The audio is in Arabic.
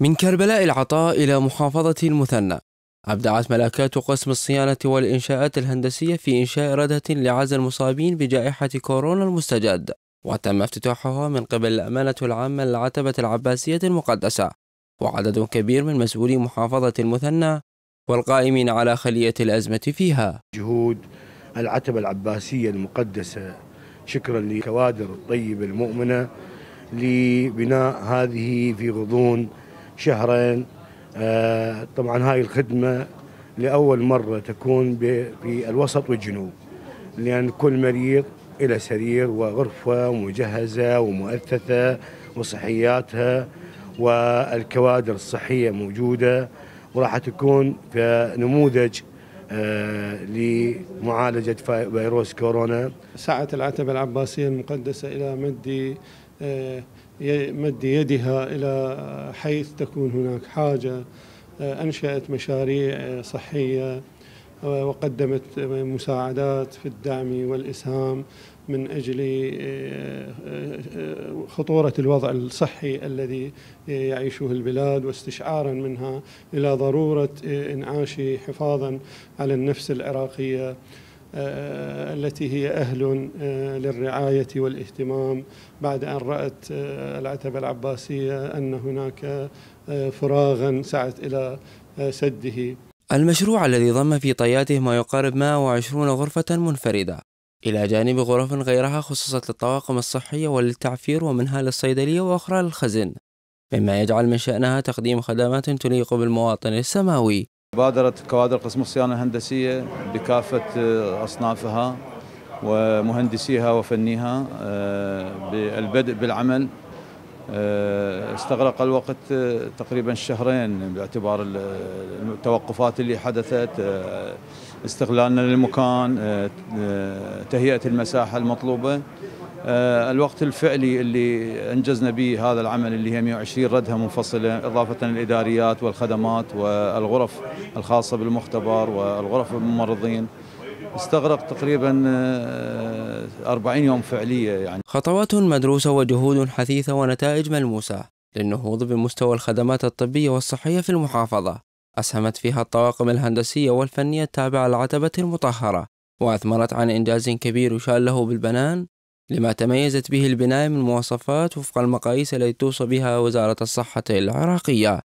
من كربلاء العطاء إلى محافظة المثنى. أبدعت ملكات قسم الصيانة والإنشاءات الهندسية في إنشاء ردة لعزل المصابين بجائحة كورونا المستجد وتم افتتاحها من قبل الأمانة العامة للعتبة العباسية المقدسة وعدد كبير من مسؤولي محافظة المثنى والقائمين على خلية الأزمة فيها. جهود العتبة العباسية المقدسة شكرا لكوادر الطيبة المؤمنة لبناء هذه في غضون شهرين. آه، طبعا هاي الخدمة لأول مرة تكون في الوسط والجنوب لأن كل مريض إلى سرير وغرفة مجهزة ومؤثثة وصحياتها والكوادر الصحية موجودة وراح تكون في نموذج لمعالجة فيروس كورونا. سعت العتبة العباسية المقدسة إلى مد آه، مد يدها إلى حيث تكون هناك حاجة آه، أنشأت مشاريع صحية وقدمت مساعدات في الدعم والإسهام من أجل آه، آه، خطورة الوضع الصحي الذي يعيشه البلاد واستشعارا منها إلى ضرورة إنعاش حفاظا على النفس العراقية آه، التي هي أهل للرعاية والاهتمام. بعد أن رأت العتبة العباسية أن هناك فراغا سعت إلى سده. المشروع الذي ضم في طياته ما يقارب 120 غرفة منفردة. إلى جانب غرف غيرها خصصت للطواقم الصحية وللتعفير ومنها للصيدلية وأخرى للخزن. مما يجعل من شأنها تقديم خدمات تليق بالمواطن السماوي. بادرت كوادر قسم الصيانة الهندسية بكافة أصنافها ومهندسيها وفنيها آه، بالبدء بالعمل. آه، استغرق الوقت آه، تقريبا شهرين باعتبار التوقفات اللي حدثت آه، استغلالنا للمكان تهيئة المساحة المطلوبة. الوقت الفعلي اللي أنجزنا به هذا العمل اللي هي 120 ردها منفصلة إضافة للإداريات والخدمات والغرف الخاصة بالمختبر والغرف الممرضين. استغرق تقريبا 40 يوم فعلية يعني. خطوات مدروسة وجهود حثيثة ونتائج ملموسة للنهوض بمستوى الخدمات الطبية والصحية في المحافظة. أسهمت فيها الطواقم الهندسية والفنية التابعة للعتبة المطهرة وأثمرت عن إنجاز كبير يشار له بالبنان لما تميزت به البناية من مواصفات وفق المقاييس التي توصى بها وزارة الصحة العراقية.